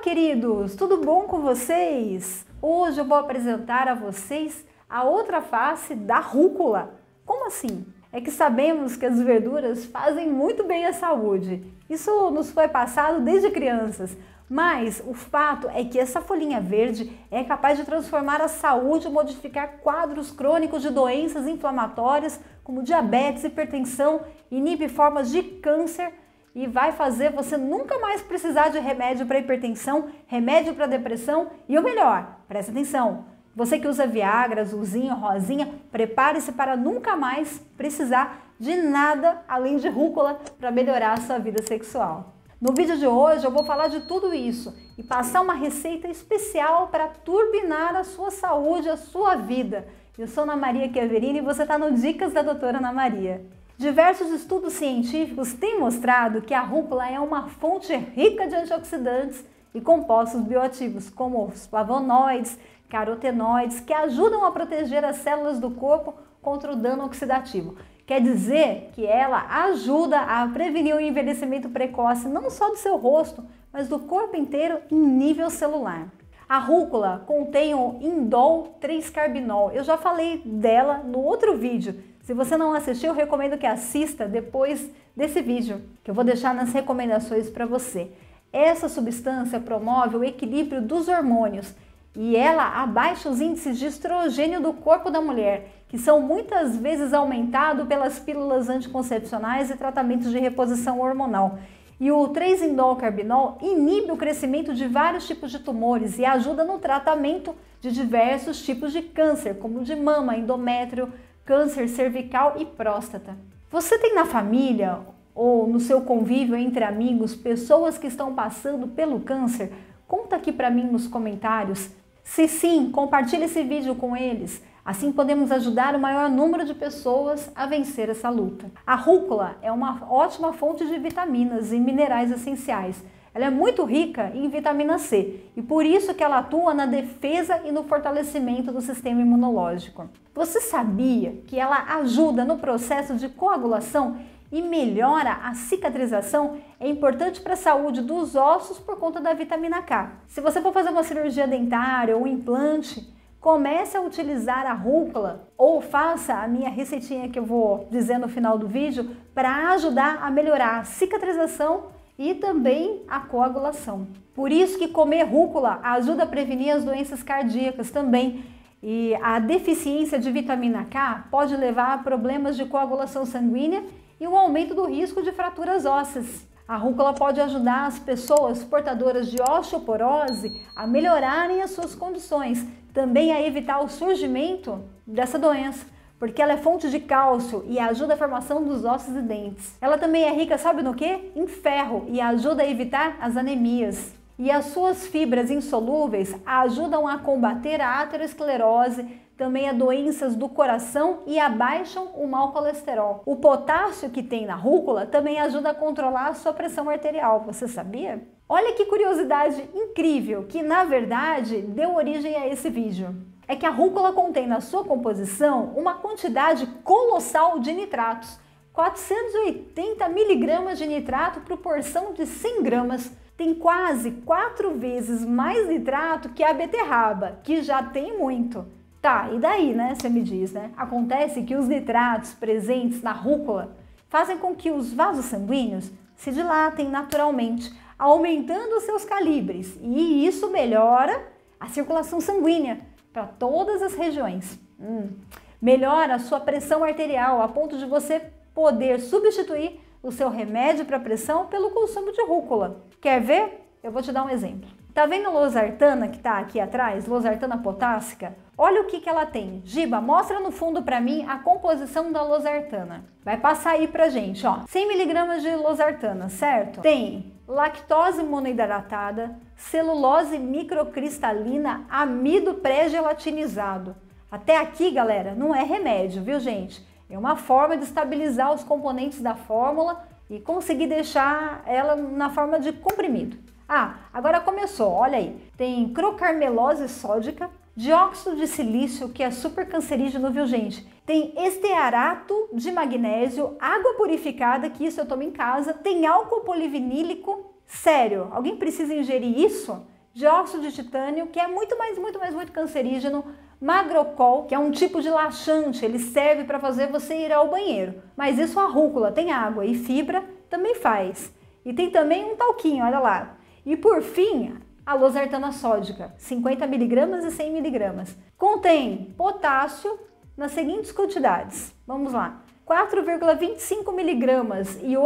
queridos, tudo bom com vocês? Hoje eu vou apresentar a vocês a outra face da rúcula. Como assim? É que sabemos que as verduras fazem muito bem à saúde. Isso nos foi passado desde crianças. Mas o fato é que essa folhinha verde é capaz de transformar a saúde e modificar quadros crônicos de doenças inflamatórias como diabetes, hipertensão, inibe formas de câncer e vai fazer você nunca mais precisar de remédio para hipertensão, remédio para depressão e o melhor, presta atenção, você que usa Viagra, Azulzinho, Rosinha, prepare-se para nunca mais precisar de nada além de rúcula para melhorar a sua vida sexual. No vídeo de hoje eu vou falar de tudo isso e passar uma receita especial para turbinar a sua saúde, a sua vida. Eu sou Ana Maria Chiaverini e você está no Dicas da Doutora Ana Maria. Diversos estudos científicos têm mostrado que a rúcula é uma fonte rica de antioxidantes e compostos bioativos, como os flavonoides, carotenoides, que ajudam a proteger as células do corpo contra o dano oxidativo. Quer dizer que ela ajuda a prevenir o envelhecimento precoce não só do seu rosto, mas do corpo inteiro em nível celular. A rúcula contém o indol 3-carbinol. Eu já falei dela no outro vídeo, se você não assistiu, recomendo que assista depois desse vídeo, que eu vou deixar nas recomendações para você. Essa substância promove o equilíbrio dos hormônios e ela abaixa os índices de estrogênio do corpo da mulher, que são muitas vezes aumentados pelas pílulas anticoncepcionais e tratamentos de reposição hormonal. E o 3-indol-carbinol inibe o crescimento de vários tipos de tumores e ajuda no tratamento de diversos tipos de câncer, como de mama, endométrio, câncer cervical e próstata. Você tem na família ou no seu convívio entre amigos pessoas que estão passando pelo câncer? Conta aqui para mim nos comentários. Se sim, compartilhe esse vídeo com eles. Assim podemos ajudar o maior número de pessoas a vencer essa luta. A rúcula é uma ótima fonte de vitaminas e minerais essenciais ela é muito rica em vitamina C e por isso que ela atua na defesa e no fortalecimento do sistema imunológico. Você sabia que ela ajuda no processo de coagulação e melhora a cicatrização? É importante para a saúde dos ossos por conta da vitamina K. Se você for fazer uma cirurgia dentária ou implante, comece a utilizar a rúcula ou faça a minha receitinha que eu vou dizer no final do vídeo para ajudar a melhorar a cicatrização e também a coagulação. Por isso que comer rúcula ajuda a prevenir as doenças cardíacas também. E a deficiência de vitamina K pode levar a problemas de coagulação sanguínea e o aumento do risco de fraturas ósseas. A rúcula pode ajudar as pessoas portadoras de osteoporose a melhorarem as suas condições, também a evitar o surgimento dessa doença porque ela é fonte de cálcio e ajuda a formação dos ossos e dentes. Ela também é rica, sabe no que? Em ferro e ajuda a evitar as anemias. E as suas fibras insolúveis ajudam a combater a aterosclerose, também a doenças do coração e abaixam o mau colesterol. O potássio que tem na rúcula também ajuda a controlar a sua pressão arterial, você sabia? Olha que curiosidade incrível que na verdade deu origem a esse vídeo é que a rúcula contém na sua composição uma quantidade colossal de nitratos, 480 miligramas de nitrato por porção de 100 gramas. Tem quase quatro vezes mais nitrato que a beterraba, que já tem muito. Tá, e daí, né? Você me diz, né? Acontece que os nitratos presentes na rúcula fazem com que os vasos sanguíneos se dilatem naturalmente, aumentando seus calibres, e isso melhora a circulação sanguínea, para todas as regiões. Hum. Melhora a sua pressão arterial a ponto de você poder substituir o seu remédio para pressão pelo consumo de rúcula. Quer ver? Eu vou te dar um exemplo. Tá vendo a losartana que tá aqui atrás? Losartana potássica? Olha o que, que ela tem. Giba, mostra no fundo para mim a composição da losartana. Vai passar aí pra gente, ó. 100 miligramas de losartana, certo? Tem lactose monoidratada, celulose microcristalina, amido pré-gelatinizado. Até aqui, galera, não é remédio, viu, gente? É uma forma de estabilizar os componentes da fórmula e conseguir deixar ela na forma de comprimido. Ah, agora começou, olha aí. Tem crocarmelose sódica, dióxido de silício, que é super cancerígeno, viu, gente? Tem estearato de magnésio, água purificada, que isso eu tomo em casa, tem álcool polivinílico, Sério, alguém precisa ingerir isso? Dióxido de titânio, que é muito mais, muito mais, muito cancerígeno, Magrocol, que é um tipo de laxante, ele serve para fazer você ir ao banheiro. Mas isso a rúcula tem água e fibra também faz. E tem também um talquinho, olha lá. E por fim, a losartana sódica, 50 miligramas e 100 miligramas. Contém potássio nas seguintes quantidades. Vamos lá. 4,25 miligramas e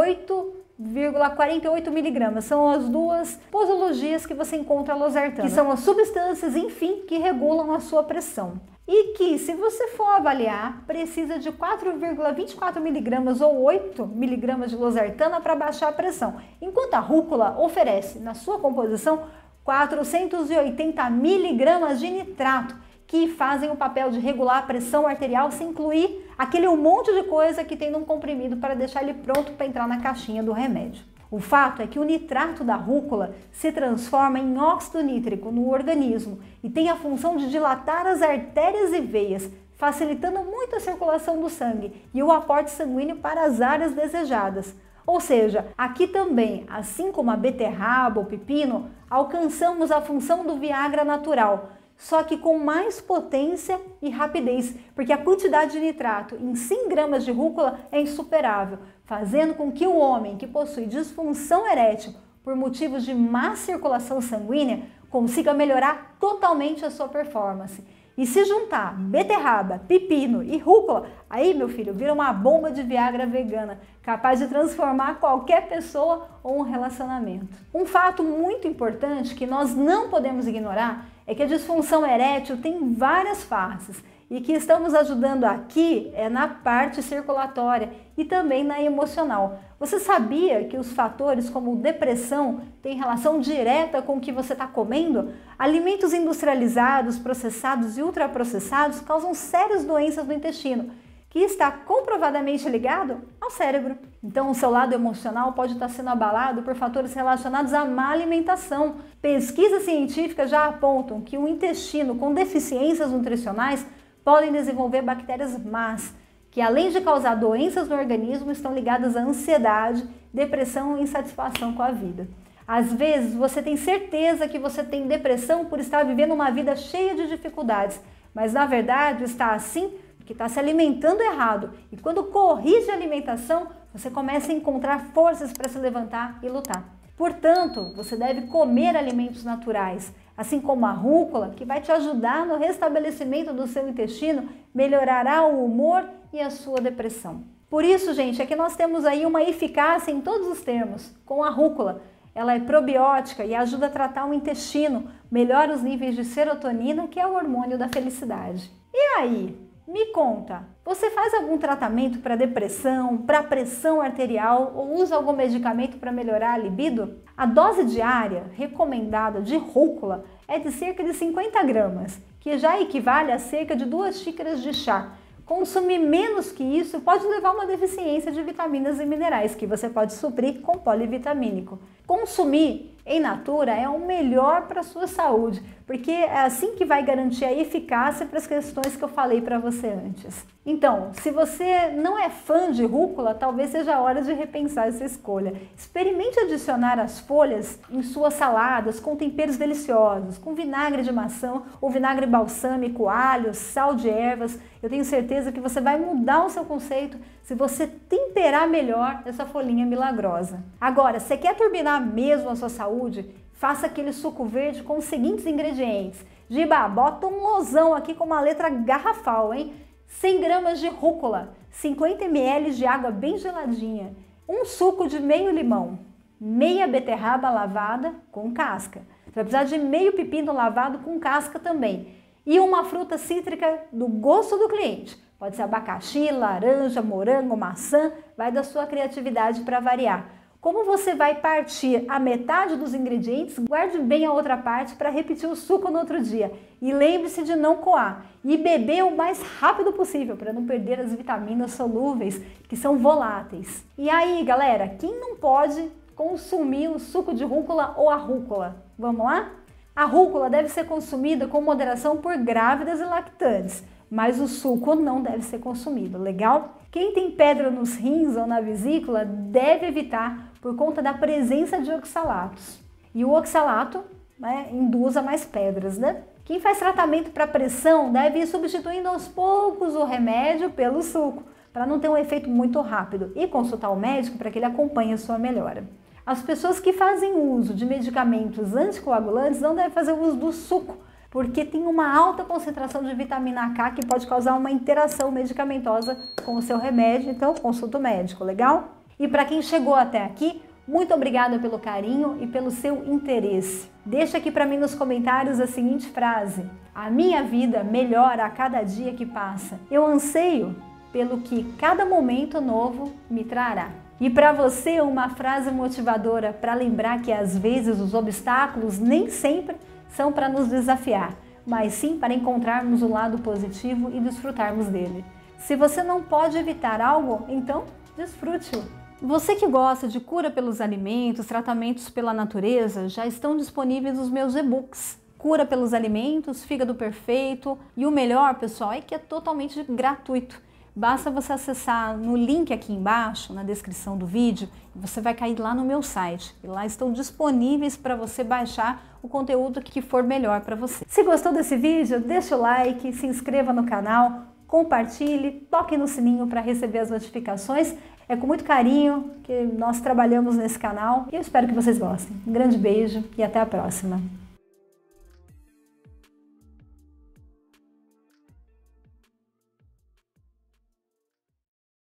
8,48 miligramas. São as duas posologias que você encontra a losartana, que são as substâncias, enfim, que regulam a sua pressão. E que, se você for avaliar, precisa de 4,24 miligramas ou 8 miligramas de losartana para baixar a pressão, enquanto a rúcula oferece, na sua composição, 480 miligramas de nitrato, que fazem o papel de regular a pressão arterial sem incluir aquele um monte de coisa que tem num comprimido para deixar ele pronto para entrar na caixinha do remédio. O fato é que o nitrato da rúcula se transforma em óxido nítrico no organismo e tem a função de dilatar as artérias e veias, facilitando muito a circulação do sangue e o aporte sanguíneo para as áreas desejadas. Ou seja, aqui também, assim como a beterraba ou pepino, alcançamos a função do Viagra natural, só que com mais potência e rapidez, porque a quantidade de nitrato em 100 gramas de rúcula é insuperável, fazendo com que o homem que possui disfunção erétil por motivos de má circulação sanguínea consiga melhorar totalmente a sua performance. E se juntar beterraba, pepino e rúcula, aí, meu filho, vira uma bomba de Viagra vegana, capaz de transformar qualquer pessoa ou um relacionamento. Um fato muito importante que nós não podemos ignorar é que a disfunção erétil tem várias faces e que estamos ajudando aqui é na parte circulatória e também na emocional. Você sabia que os fatores como depressão têm relação direta com o que você está comendo? Alimentos industrializados, processados e ultraprocessados causam sérias doenças no intestino que está comprovadamente ligado ao cérebro. Então, o seu lado emocional pode estar sendo abalado por fatores relacionados à má alimentação. Pesquisas científicas já apontam que o intestino com deficiências nutricionais podem desenvolver bactérias más, que além de causar doenças no organismo, estão ligadas à ansiedade, depressão e insatisfação com a vida. Às vezes, você tem certeza que você tem depressão por estar vivendo uma vida cheia de dificuldades, mas na verdade está assim que está se alimentando errado. E quando corrige a alimentação, você começa a encontrar forças para se levantar e lutar. Portanto, você deve comer alimentos naturais, assim como a rúcula, que vai te ajudar no restabelecimento do seu intestino, melhorará o humor e a sua depressão. Por isso, gente, é que nós temos aí uma eficácia em todos os termos com a rúcula. Ela é probiótica e ajuda a tratar o intestino, melhora os níveis de serotonina, que é o hormônio da felicidade. E aí, me conta, você faz algum tratamento para depressão, para pressão arterial ou usa algum medicamento para melhorar a libido? A dose diária recomendada de rúcula é de cerca de 50 gramas, que já equivale a cerca de duas xícaras de chá. Consumir menos que isso pode levar a uma deficiência de vitaminas e minerais, que você pode suprir com polivitamínico. Consumir em natura é o melhor para a sua saúde, porque é assim que vai garantir a eficácia para as questões que eu falei para você antes. Então, se você não é fã de rúcula, talvez seja a hora de repensar essa escolha. Experimente adicionar as folhas em suas saladas com temperos deliciosos, com vinagre de maçã ou vinagre balsâmico, alho, sal de ervas. Eu tenho certeza que você vai mudar o seu conceito se você temperar melhor essa folhinha milagrosa. Agora, você quer turbinar mesmo a sua saúde? Faça aquele suco verde com os seguintes ingredientes. Giba, bota um losão aqui com uma letra garrafal, hein? 100 gramas de rúcula, 50 ml de água bem geladinha, um suco de meio limão, meia beterraba lavada com casca. Você vai precisar de meio pepino lavado com casca também. E uma fruta cítrica do gosto do cliente. Pode ser abacaxi, laranja, morango, maçã, vai da sua criatividade para variar. Como você vai partir a metade dos ingredientes, guarde bem a outra parte para repetir o suco no outro dia. E lembre-se de não coar e beber o mais rápido possível para não perder as vitaminas solúveis que são voláteis. E aí, galera, quem não pode consumir o suco de rúcula ou a rúcula? Vamos lá? A rúcula deve ser consumida com moderação por grávidas e lactantes, mas o suco não deve ser consumido, legal? Quem tem pedra nos rins ou na vesícula deve evitar por conta da presença de oxalatos. E o oxalato né, induz a mais pedras, né? Quem faz tratamento para pressão deve ir substituindo aos poucos o remédio pelo suco, para não ter um efeito muito rápido, e consultar o médico para que ele acompanhe a sua melhora. As pessoas que fazem uso de medicamentos anticoagulantes não devem fazer uso do suco, porque tem uma alta concentração de vitamina K que pode causar uma interação medicamentosa com o seu remédio, então consulta o médico, legal? E para quem chegou até aqui, muito obrigada pelo carinho e pelo seu interesse. Deixa aqui para mim nos comentários a seguinte frase: A minha vida melhora a cada dia que passa. Eu anseio pelo que cada momento novo me trará. E para você, uma frase motivadora para lembrar que às vezes os obstáculos nem sempre são para nos desafiar, mas sim para encontrarmos o lado positivo e desfrutarmos dele. Se você não pode evitar algo, então desfrute-o. Você que gosta de cura pelos alimentos, tratamentos pela natureza, já estão disponíveis os meus e-books. Cura pelos alimentos, fígado perfeito e o melhor, pessoal, é que é totalmente gratuito. Basta você acessar no link aqui embaixo, na descrição do vídeo, e você vai cair lá no meu site. E lá estão disponíveis para você baixar o conteúdo que for melhor para você. Se gostou desse vídeo, deixa o like, se inscreva no canal, compartilhe, toque no sininho para receber as notificações. É com muito carinho que nós trabalhamos nesse canal e eu espero que vocês gostem. Um grande beijo e até a próxima.